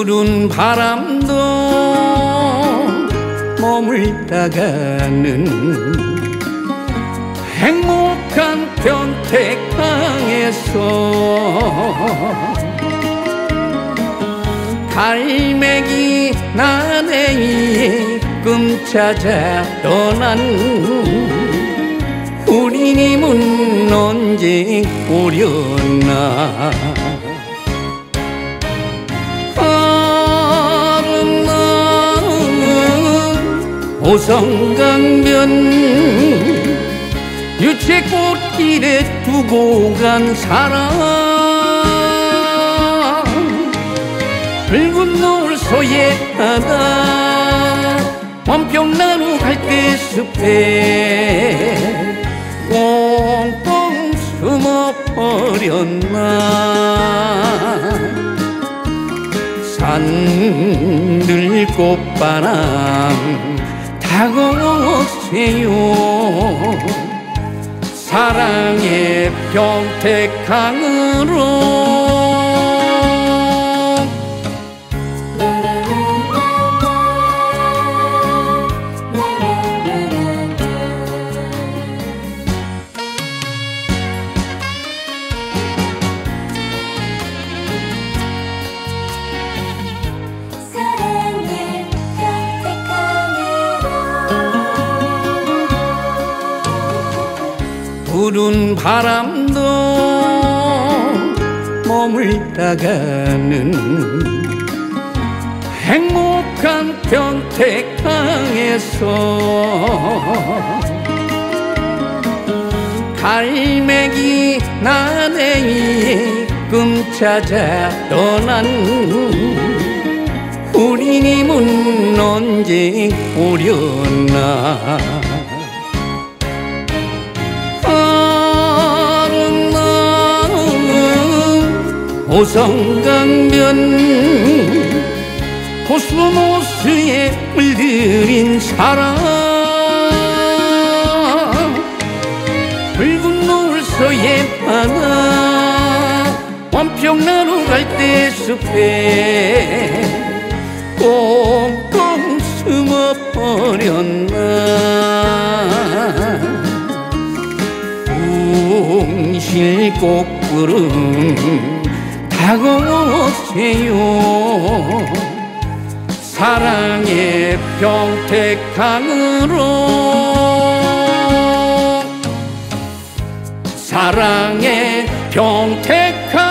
푸른 바람도 머물다가는 행복한 변택강에서 갈매기 나네이 꿈 찾아 떠난 우리님은 언제 오려나 오성강변. 유채꽃길에 두고 간 사람 붉은 노을 소에 하나. 원평나무 갈대 숲에 꽁꽁 숨어버렸나. 산들 꽃바람 다가오세요. 사랑의 평택강으로 푸른 바람도 머물다가는 행복한 평택강에서 갈매기 나네이 꿈 찾아 떠난 우리님은 언제 오려나 오성강변 코스모스에 물들인 사랑. 붉은 노을 소에 하나 원평나루 갈대 숲에 꽁꽁 숨어버렸나. 웅실 꽃구름 다가오세요. 사랑의 평택강으로. 사랑의 평택강